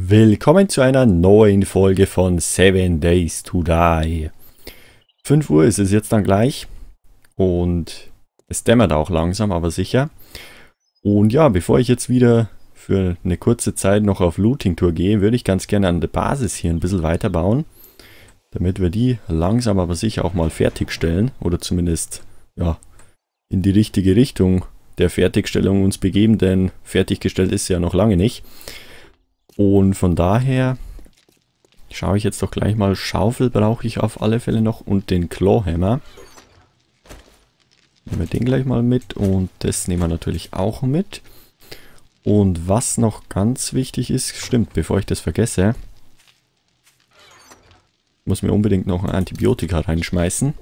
Willkommen zu einer neuen Folge von 7 Days to Die. 5 Uhr ist es jetzt dann gleich und es dämmert auch langsam, aber sicher. Und ja, bevor ich jetzt wieder für eine kurze Zeit noch auf Looting-Tour gehe, würde ich ganz gerne an der Basis hier ein bisschen weiterbauen, damit wir die langsam aber sicher auch mal fertigstellen oder zumindest ja, in die richtige Richtung der Fertigstellung uns begeben, denn fertiggestellt ist sie ja noch lange nicht. Und von daher schaue ich jetzt doch gleich mal. Schaufel brauche ich auf alle Fälle noch und den Clawhammer. Nehmen wir den gleich mal mit und das nehmen wir natürlich auch mit. Und was noch ganz wichtig ist, stimmt, bevor ich das vergesse, muss mir unbedingt noch ein Antibiotika reinschmeißen.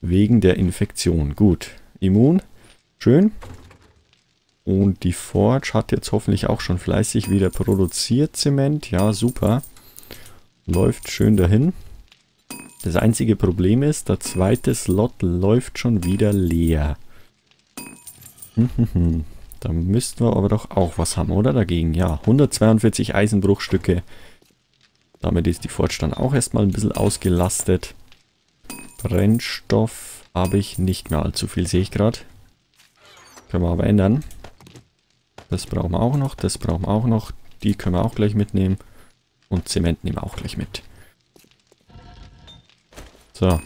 Wegen der Infektion. Gut, immun, schön. Und die Forge hat jetzt hoffentlich auch schon fleißig wieder produziert Zement. Ja, super. Läuft schön dahin. Das einzige Problem ist, der zweite Slot läuft schon wieder leer. da müssten wir aber doch auch was haben, oder? Dagegen, ja. 142 Eisenbruchstücke. Damit ist die Forge dann auch erstmal ein bisschen ausgelastet. Brennstoff habe ich nicht mehr allzu viel, sehe ich gerade. Können wir aber ändern. Das brauchen wir auch noch, das brauchen wir auch noch. Die können wir auch gleich mitnehmen. Und Zement nehmen wir auch gleich mit. So.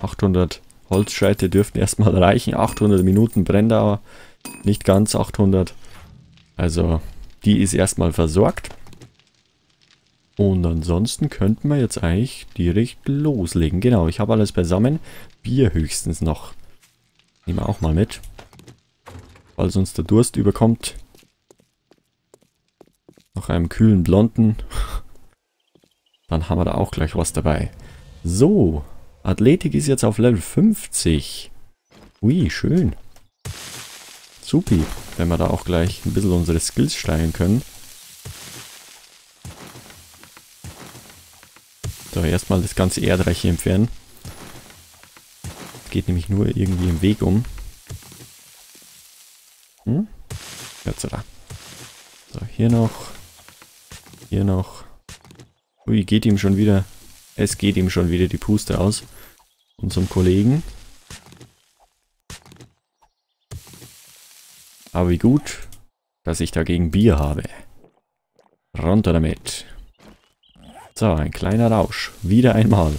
800 Holzscheite dürften erstmal reichen. 800 Minuten Brenndauer. Nicht ganz 800. Also, die ist erstmal versorgt. Und ansonsten könnten wir jetzt eigentlich direkt loslegen. Genau, ich habe alles beisammen. Bier höchstens noch. Nehmen wir auch mal mit. Falls uns der Durst überkommt. Nach einem kühlen Blonden. Dann haben wir da auch gleich was dabei. So. Athletik ist jetzt auf Level 50. Ui, schön. Supi. Wenn wir da auch gleich ein bisschen unsere Skills steigern können. So, erstmal das ganze Erdreich hier entfernen. Geht nämlich nur irgendwie im Weg um. Hm? Jetzt da. So, hier noch. Hier noch. Ui, geht ihm schon wieder. Es geht ihm schon wieder die Puste aus. Unserem Kollegen. Aber wie gut, dass ich dagegen Bier habe. Runter damit. So, ein kleiner Rausch. Wieder einmal.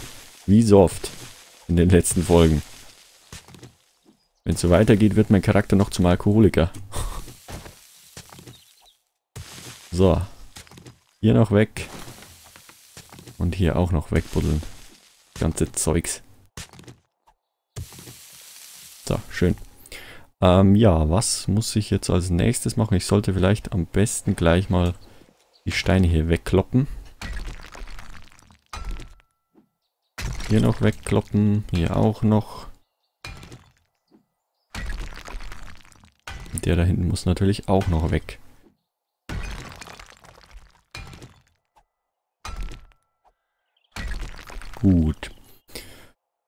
Wie so oft in den letzten Folgen. Wenn es so weitergeht, wird mein Charakter noch zum Alkoholiker. so, hier noch weg. Und hier auch noch wegbuddeln. Ganze Zeugs. So, schön. Ähm, ja, was muss ich jetzt als nächstes machen? Ich sollte vielleicht am besten gleich mal die Steine hier wegkloppen. Hier noch wegkloppen. Hier auch noch. Der da hinten muss natürlich auch noch weg. Gut.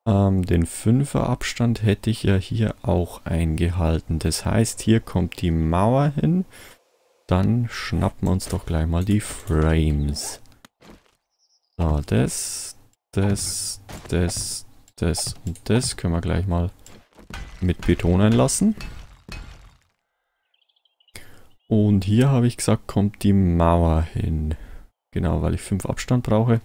Ähm, den 5er Abstand hätte ich ja hier auch eingehalten. Das heißt, hier kommt die Mauer hin. Dann schnappen wir uns doch gleich mal die Frames. So, das, das, das, das und das können wir gleich mal mit betonen lassen. Und hier habe ich gesagt, kommt die Mauer hin. Genau, weil ich 5 Abstand brauche.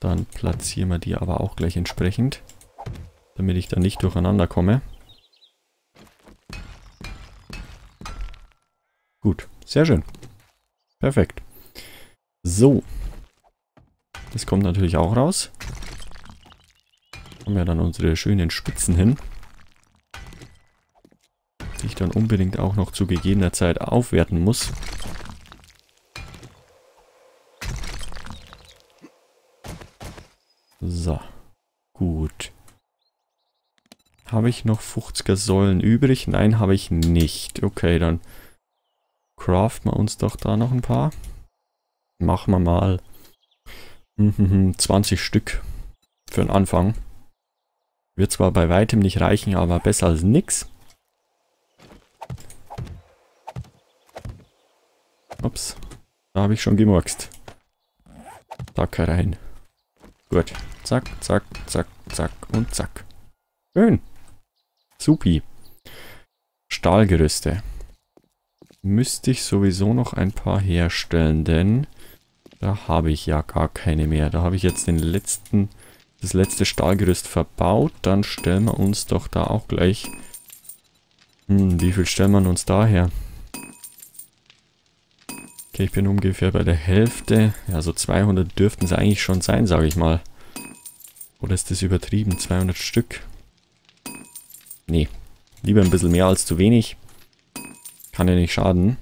Dann platzieren wir die aber auch gleich entsprechend, damit ich da nicht durcheinander komme. Gut, sehr schön. Perfekt. So. Das kommt natürlich auch raus. Haben wir dann unsere schönen Spitzen hin. Die ich dann unbedingt auch noch zu gegebener Zeit aufwerten muss. So. Gut. Habe ich noch 50er Säulen übrig? Nein, habe ich nicht. Okay, dann craften wir uns doch da noch ein paar. Machen wir mal 20 Stück für den Anfang. Wird zwar bei weitem nicht reichen, aber besser als nix. Ups. Da habe ich schon gemurkst. Zack, rein. Gut. Zack, zack, zack, zack und zack. Schön. Supi. Stahlgerüste. Müsste ich sowieso noch ein paar herstellen, denn da habe ich ja gar keine mehr. Da habe ich jetzt den letzten, das letzte Stahlgerüst verbaut. Dann stellen wir uns doch da auch gleich... Hm, wie viel stellen wir uns da her? Okay, ich bin ungefähr bei der Hälfte. Ja, so 200 dürften es eigentlich schon sein, sage ich mal. Oder ist das übertrieben? 200 Stück? Nee, lieber ein bisschen mehr als zu wenig. Kann ja nicht schaden,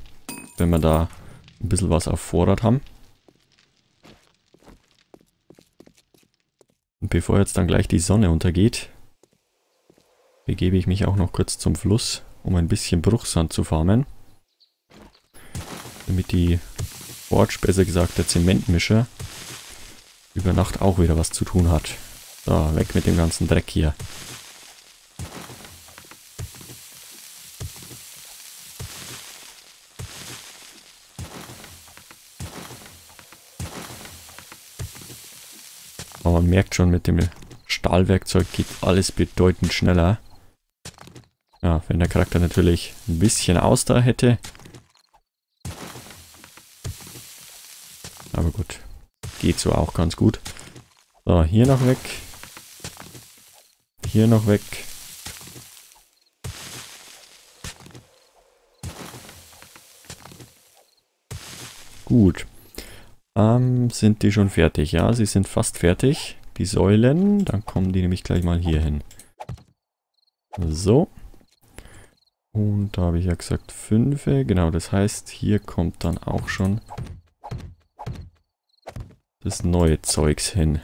wenn wir da ein bisschen was auf Vorrat haben. Und bevor jetzt dann gleich die Sonne untergeht, begebe ich mich auch noch kurz zum Fluss, um ein bisschen Bruchsand zu farmen. Damit die Forge, besser gesagt der Zementmischer, über Nacht auch wieder was zu tun hat. So, weg mit dem ganzen Dreck hier. Aber man merkt schon, mit dem Stahlwerkzeug geht alles bedeutend schneller. Ja, wenn der Charakter natürlich ein bisschen Ausdauer hätte. Aber gut, geht so auch ganz gut. So, hier noch weg. Hier noch weg. Gut. Ähm, sind die schon fertig? Ja, sie sind fast fertig. Die Säulen, dann kommen die nämlich gleich mal hier hin. So. Und da habe ich ja gesagt 5. Genau, das heißt, hier kommt dann auch schon das neue Zeugs hin.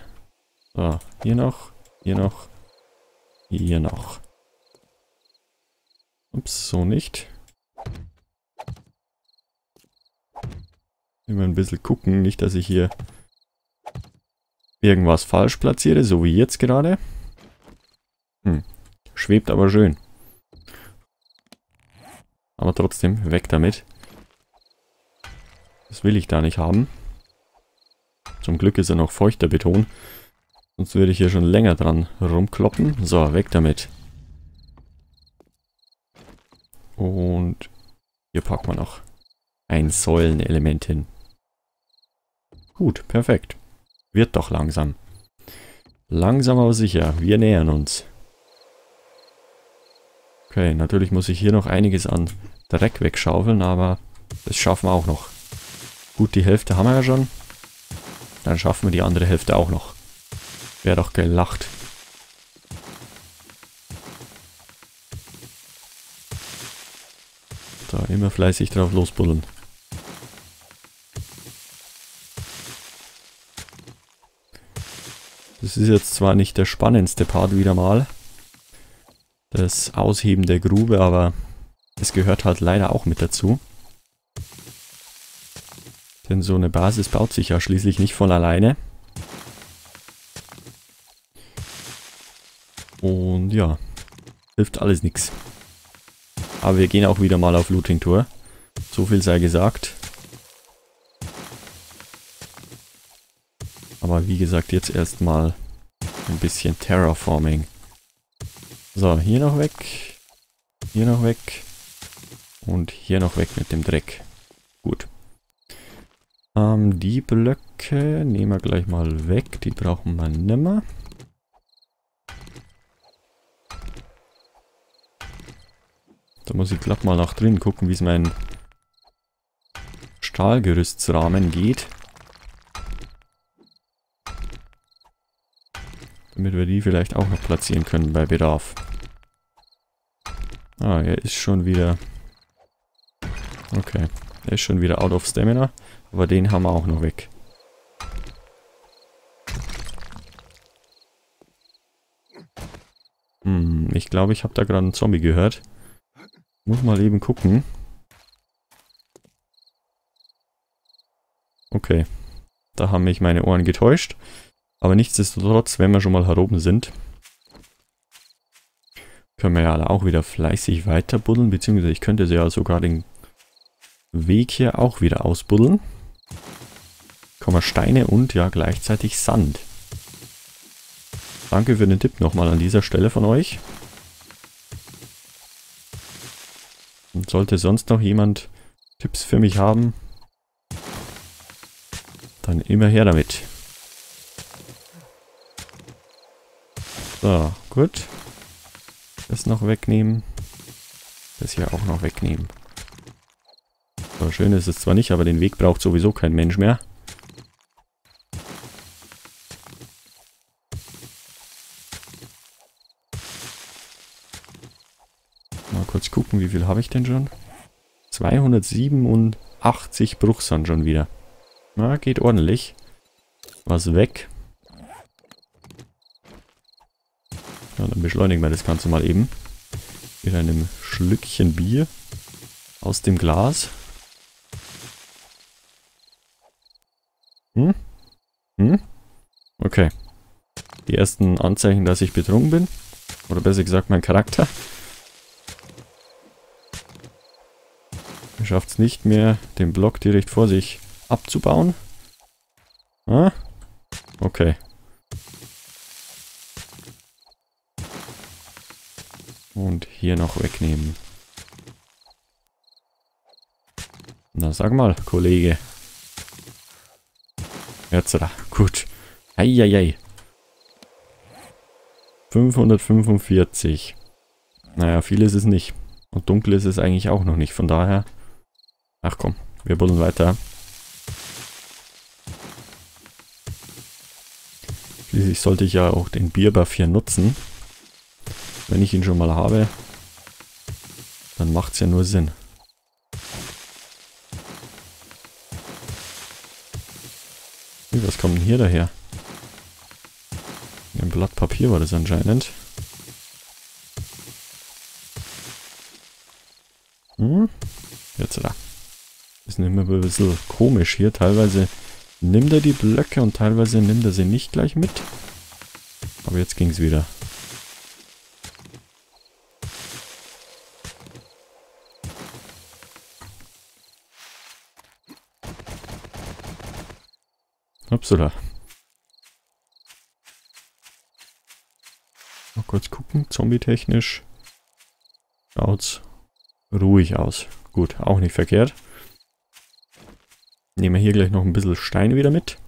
So, hier noch, hier noch, hier noch. Ups, so nicht. Immer ein bisschen gucken, nicht, dass ich hier irgendwas falsch platziere, so wie jetzt gerade. Hm, schwebt aber schön. Aber trotzdem, weg damit. Das will ich da nicht haben. Zum Glück ist er noch feuchter Beton. Sonst würde ich hier schon länger dran rumkloppen. So, weg damit. Und hier packen wir noch ein Säulenelement hin. Gut, perfekt. Wird doch langsam. Langsam aber sicher. Wir nähern uns. Okay, natürlich muss ich hier noch einiges an Dreck wegschaufeln, aber das schaffen wir auch noch. Gut, die Hälfte haben wir ja schon. Dann schaffen wir die andere Hälfte auch noch. Wäre doch gelacht. Da immer fleißig drauf losbuddeln. Das ist jetzt zwar nicht der spannendste Part wieder mal. Das Ausheben der Grube, aber es gehört halt leider auch mit dazu. Denn so eine Basis baut sich ja schließlich nicht von alleine. Und ja, hilft alles nichts. Aber wir gehen auch wieder mal auf Looting-Tour. So viel sei gesagt. Aber wie gesagt, jetzt erstmal ein bisschen Terraforming. So, hier noch weg. Hier noch weg. Und hier noch weg mit dem Dreck. Gut. Ähm, die Blöcke nehmen wir gleich mal weg. Die brauchen wir nimmer. Da muss ich glatt mal nach drin gucken, wie es mein Stahlgerüstsrahmen geht. Damit wir die vielleicht auch noch platzieren können bei Bedarf. Ah, er ist schon wieder... Okay. Er ist schon wieder out of stamina. Aber den haben wir auch noch weg. Hm, ich glaube, ich habe da gerade einen Zombie gehört. Muss mal eben gucken. Okay. Da haben mich meine Ohren getäuscht. Aber nichtsdestotrotz, wenn wir schon mal hier oben sind, können wir ja auch wieder fleißig weiter buddeln, beziehungsweise ich könnte ja sogar den Weg hier auch wieder ausbuddeln. Steine und ja gleichzeitig Sand. Danke für den Tipp nochmal an dieser Stelle von euch. Und sollte sonst noch jemand Tipps für mich haben, dann immer her damit. So, gut. Das noch wegnehmen. Das hier auch noch wegnehmen. So, schön ist es zwar nicht, aber den Weg braucht sowieso kein Mensch mehr. Mal kurz gucken, wie viel habe ich denn schon? 287 Bruchsand schon wieder. Na, geht ordentlich. Was weg. Ja, dann beschleunigen wir das Ganze mal eben. Mit einem Schlückchen Bier aus dem Glas. Hm? Hm? Okay. Die ersten Anzeichen, dass ich betrunken bin. Oder besser gesagt, mein Charakter. Schafft es nicht mehr, den Block direkt vor sich abzubauen. Ah? Okay. Und hier noch wegnehmen. Na, sag mal, Kollege. Jetzt da. Gut. Eieiei. 545. Naja, viel ist es nicht. Und dunkel ist es eigentlich auch noch nicht. Von daher... Ach komm, wir buddeln weiter. Schließlich sollte ich ja auch den Bierbuff hier nutzen. Wenn ich ihn schon mal habe, dann macht es ja nur Sinn. Was kommt denn hier daher? Ein Blatt Papier war das anscheinend. Hm? Jetzt da. Ist immer ein bisschen komisch hier. Teilweise nimmt er die Blöcke und teilweise nimmt er sie nicht gleich mit. Aber jetzt ging es wieder. Upsala. Mal kurz gucken, zombie-technisch. Schaut's ruhig aus. Gut, auch nicht verkehrt. Nehmen wir hier gleich noch ein bisschen Steine wieder mit.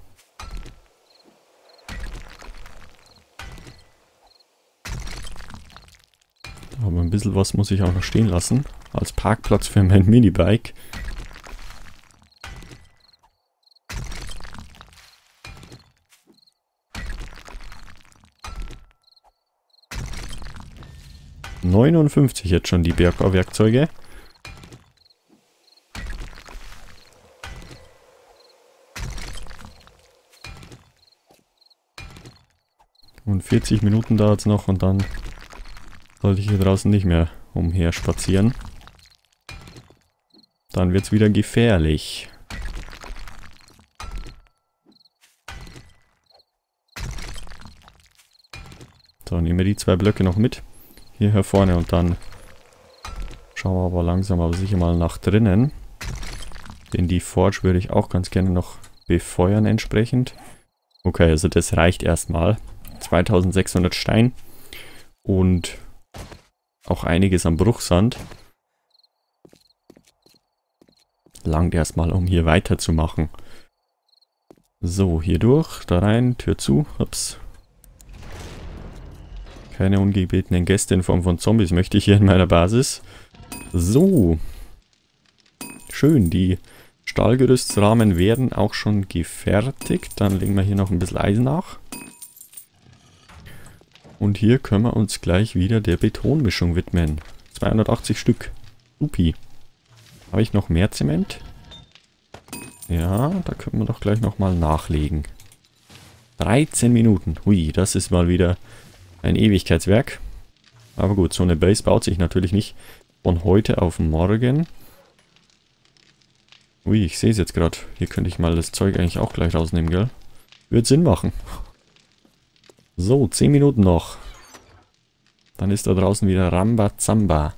Aber ein bisschen was muss ich auch noch stehen lassen. Als Parkplatz für mein Minibike. 59 jetzt schon die Bergbauwerkzeuge. Und 40 Minuten dauert es noch und dann sollte ich hier draußen nicht mehr umher spazieren. Dann wird es wieder gefährlich. So, nehmen wir die zwei Blöcke noch mit hierher vorne und dann schauen wir aber langsam aber sicher mal nach drinnen. Denn die Forge würde ich auch ganz gerne noch befeuern entsprechend. Okay, also das reicht erstmal. 2600 Stein und auch einiges am Bruchsand. Langt erstmal, um hier weiterzumachen. So, hier durch, da rein, Tür zu. Ups, keine ungebetenen Gäste in Form von Zombies möchte ich hier in meiner Basis. So. Schön, die Stahlgerüstsrahmen werden auch schon gefertigt. Dann legen wir hier noch ein bisschen Eisen nach. Und hier können wir uns gleich wieder der Betonmischung widmen. 280 Stück. Supi. Habe ich noch mehr Zement? Ja, da können wir doch gleich nochmal nachlegen. 13 Minuten. Hui, das ist mal wieder ein Ewigkeitswerk. Aber gut, so eine Base baut sich natürlich nicht von heute auf morgen. Ui, ich sehe es jetzt gerade. Hier könnte ich mal das Zeug eigentlich auch gleich rausnehmen, gell? Wird Sinn machen. So, 10 Minuten noch. Dann ist da draußen wieder Rambazamba.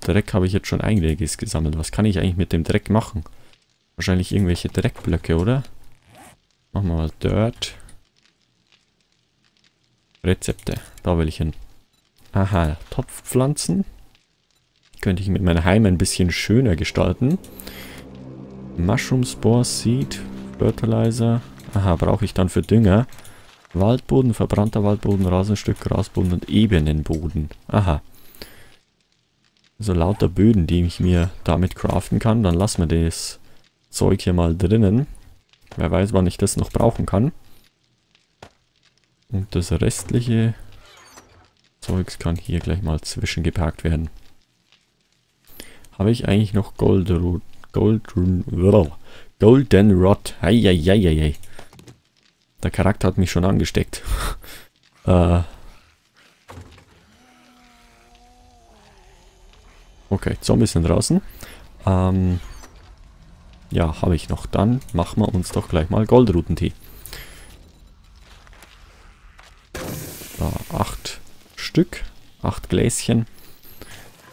Dreck habe ich jetzt schon einiges gesammelt. Was kann ich eigentlich mit dem Dreck machen? Wahrscheinlich irgendwelche Dreckblöcke, oder? Machen wir mal Dirt. Rezepte. Da will ich hin. Aha, Topfpflanzen. Könnte ich mit meinem Heim ein bisschen schöner gestalten. Mushroom Spore Seed. Fertilizer. Aha, brauche ich dann für Dünger. Waldboden, verbrannter Waldboden, Rasenstück, Grasboden und Ebenenboden. Aha. So lauter Böden, die ich mir damit craften kann. Dann lassen wir das Zeug hier mal drinnen. Wer weiß, wann ich das noch brauchen kann. Und das restliche Zeugs kann hier gleich mal zwischengepackt werden. Habe ich eigentlich noch Gold, Gold, Golden Rod? Eieieiei. Der Charakter hat mich schon angesteckt. äh. Okay, Zombies sind draußen. Ähm. Ja, habe ich noch. Dann machen wir uns doch gleich mal Goldrutentee. Da, acht Stück. Acht Gläschen.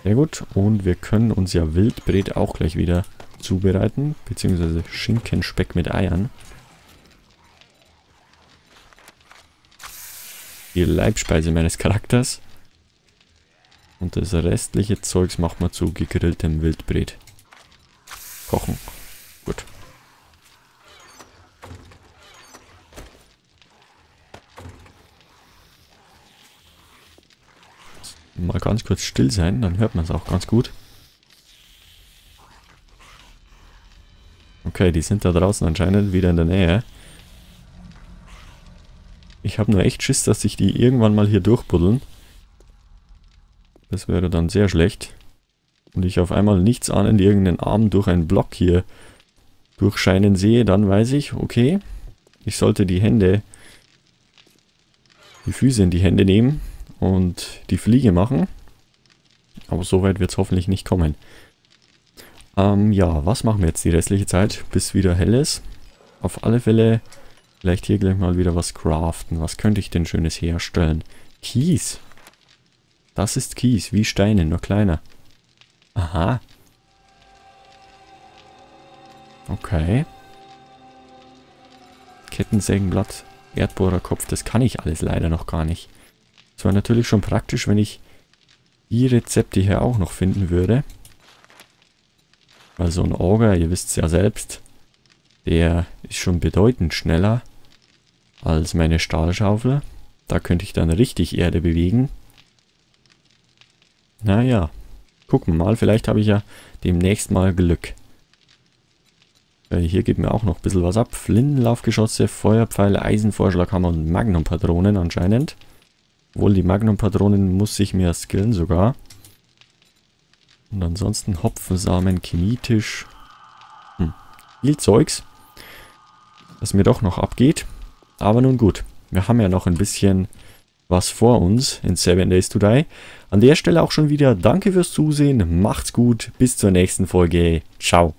Sehr gut. Und wir können uns ja Wildbret auch gleich wieder zubereiten. Beziehungsweise Schinkenspeck mit Eiern. Die Leibspeise meines Charakters. Und das restliche Zeugs macht man zu gegrilltem Wildbret. Kochen. Gut. Mal ganz kurz still sein, dann hört man es auch ganz gut. Okay, die sind da draußen anscheinend wieder in der Nähe. Ich habe nur echt Schiss, dass sich die irgendwann mal hier durchbuddeln. Das wäre dann sehr schlecht. Und ich auf einmal nichts ahnend irgendeinen Arm durch einen Block hier durchscheinen sehe, dann weiß ich, okay, ich sollte die Hände, die Füße in die Hände nehmen und die Fliege machen. Aber so weit wird es hoffentlich nicht kommen. Ähm, ja, was machen wir jetzt die restliche Zeit, bis wieder hell ist? Auf alle Fälle vielleicht hier gleich mal wieder was craften. Was könnte ich denn Schönes herstellen? Kies. Das ist Kies, wie Steine, nur kleiner. Aha. Okay. Kettensägenblatt, Erdbohrerkopf, das kann ich alles leider noch gar nicht. Es wäre natürlich schon praktisch, wenn ich die Rezepte hier auch noch finden würde. Weil so ein Auger, ihr wisst es ja selbst, der ist schon bedeutend schneller als meine Stahlschaufel. Da könnte ich dann richtig Erde bewegen. Naja, gucken wir mal. Vielleicht habe ich ja demnächst mal Glück. Äh, hier geht mir auch noch ein bisschen was ab. Flintenlaufgeschosse, Feuerpfeile, Eisenvorschlaghammer und Magnumpatronen anscheinend. Obwohl die Magnumpatronen muss ich mir skillen sogar. Und ansonsten Hopfensamen, Chemietisch. Hm. Viel Zeugs. Was mir doch noch abgeht. Aber nun gut. Wir haben ja noch ein bisschen was vor uns in 7 Days to Die. An der Stelle auch schon wieder danke fürs Zusehen. Macht's gut. Bis zur nächsten Folge. Ciao.